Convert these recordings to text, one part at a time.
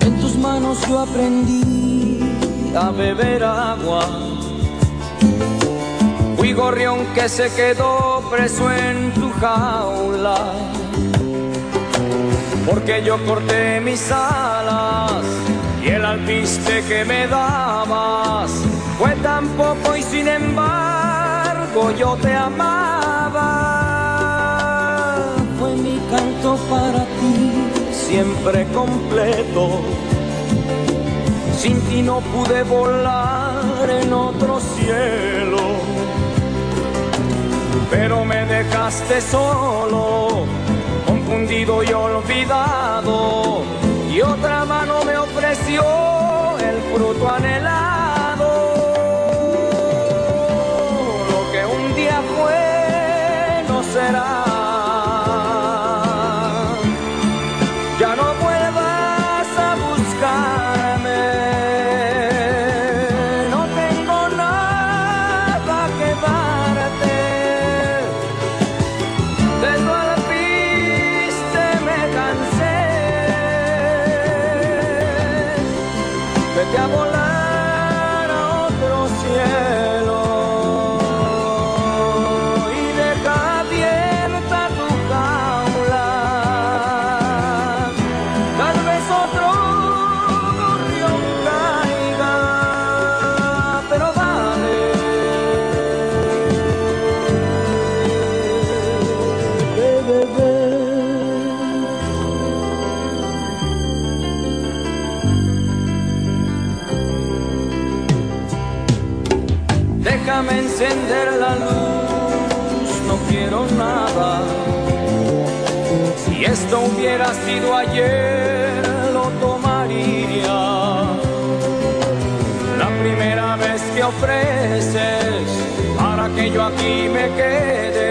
En tus manos yo aprendí a beber agua. Fui gorrión que se quedó preso en tu jaula. Porque yo corté mis alas y el alpiste que me dabas fue tan poco y sin embargo yo te amaba. Fue mi canto para siempre completo. Sin ti no pude volar en otro cielo, pero me dejaste solo, confundido y olvidado, y otra mano me ofreció el fruto anhelado. Vete a Déjame encender la luz, no quiero nada. Si esto hubiera sido ayer, lo tomaría. La primera vez que ofreces para que yo aquí me quede.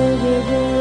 river.